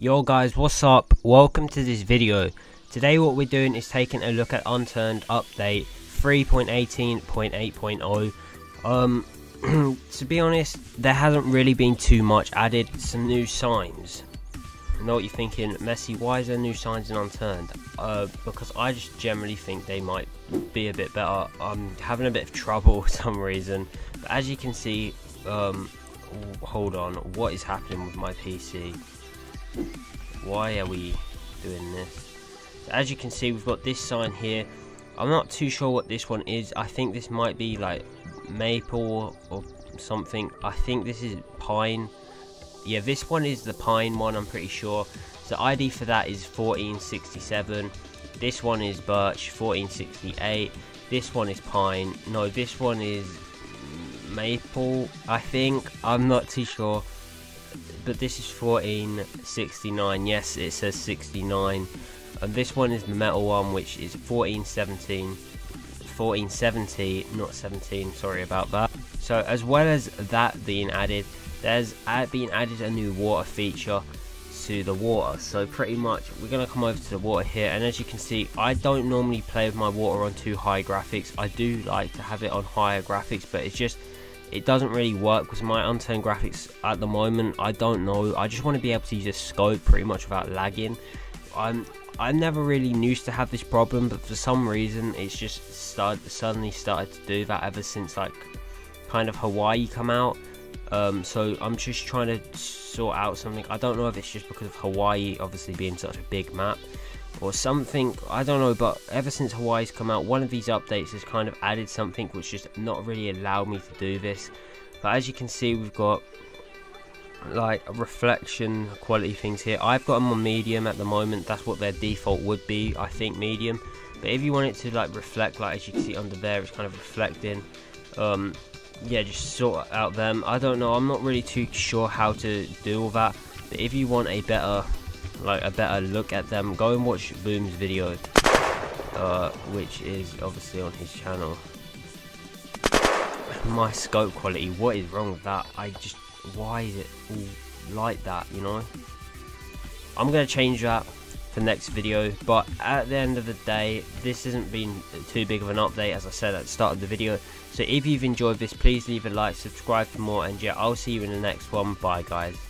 Yo guys, what's up? Welcome to this video. Today what we're doing is taking a look at Unturned Update 3.18.8.0. Um, to be honest, there hasn't really been too much added. Some new signs. I know what you're thinking, Messi, why is there new signs in Unturned? Uh, because I just generally think they might be a bit better. I'm having a bit of trouble for some reason. But as you can see, um, hold on, what is happening with my PC? Why are we doing this? So as you can see, we've got this sign here. I'm not too sure what this one is. I think this might be like maple or something. I think this is pine. Yeah, this one is the pine one, I'm pretty sure. So ID for that is 1467. This one is birch, 1468. This one is pine. No, this one is maple, I think. I'm not too sure. But this is 1469. Yes, it says 69. And this one is the metal one, which is 1417. 1470, not 17, sorry about that. So as well as that being added, there's been added a new water feature to the water so pretty much we're going to come over to the water here and as you can see I don't normally play with my water on too high graphics I do like to have it on higher graphics but it's just it doesn't really work because my unturned graphics at the moment. I don't know. I just want to be able to use a scope pretty much without lagging. I'm I never really used to have this problem but for some reason it's just started suddenly started to do that ever since like kind of Hawaii come out. Um, so I'm just trying to sort out something. I don't know if it's just because of Hawaii obviously being such a big map or something. I don't know, but ever since Hawaii's come out, one of these updates has kind of added something which just not really allowed me to do this. But as you can see, we've got like reflection quality things here. I've got them on medium at the moment. That's what their default would be. I think medium. But if you want it to like reflect, like as you can see under there, it's kind of reflecting. Um, yeah, just sort out them. I don't know. I'm not really too sure how to do all that. But if you want a better, like a better look at them, go and watch Boom's video, uh, which is obviously on his channel. My scope quality. What is wrong with that? I just why is it all like that? You know. I'm gonna change that for next video but at the end of the day this hasn't been too big of an update as I said at the start of the video so if you've enjoyed this please leave a like subscribe for more and yeah I'll see you in the next one bye guys